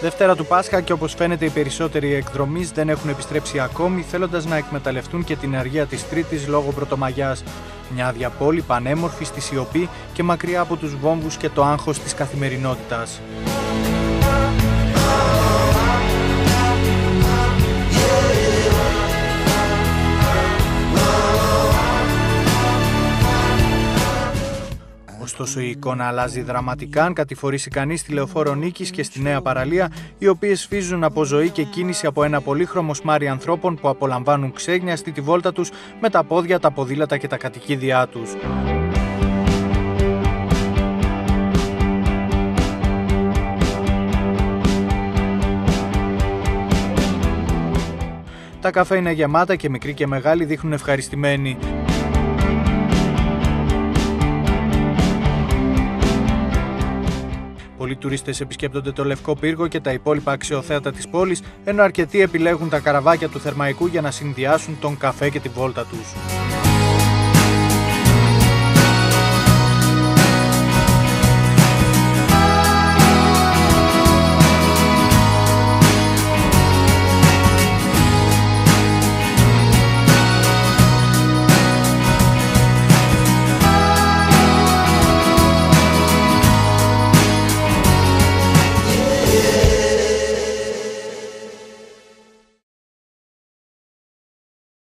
Δευτέρα του Πάσχα και όπως φαίνεται οι περισσότεροι εκδρομείς δεν έχουν επιστρέψει ακόμη θέλοντας να εκμεταλλευτούν και την αργία της Τρίτης λόγω Πρωτομαγιάς. Μια άδεια πόλη πανέμορφη στη σιωπή και μακριά από τους βόμβους και το άγχος της καθημερινότητας. Ωστόσο η εικόνα αλλάζει δραματικά αν κατηφορήσει κανείς στη λεωφόρο Νίκης και στη Νέα Παραλία, οι οποίες φύζουν από ζωή και κίνηση από ένα πολύχρωμο σμάρι ανθρώπων που απολαμβάνουν ξέγνιαστη τη βόλτα τους με τα πόδια, τα ποδήλατα και τα κατοικίδια τους. Τα καφέ είναι γεμάτα και μικροί και μεγάλοι δείχνουν ευχαριστημένοι. Πολλοί τουρίστες επισκέπτονται το Λευκό Πύργο και τα υπόλοιπα αξιοθέατα της πόλης, ενώ αρκετοί επιλέγουν τα καραβάκια του Θερμαϊκού για να συνδυάσουν τον καφέ και τη βόλτα τους.